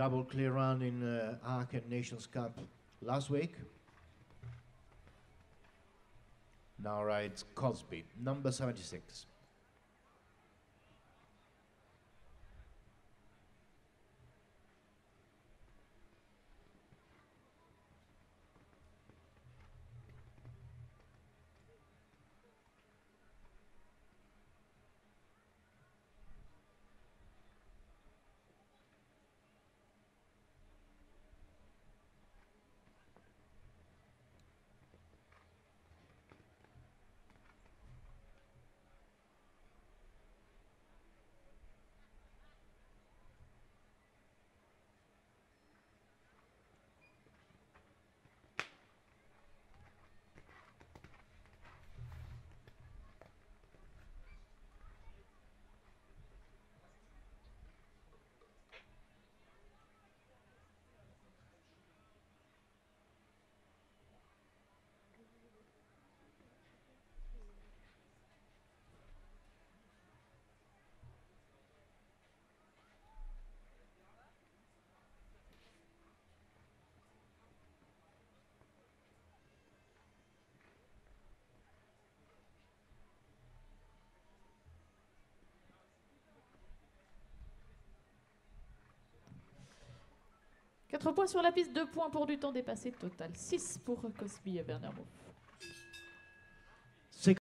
double clear run in uh, Arc Nations Cup last week. Now rides Cosby, number 76. Quatre points sur la piste, deux points pour du temps dépassé, total 6 pour Cosby et Werner.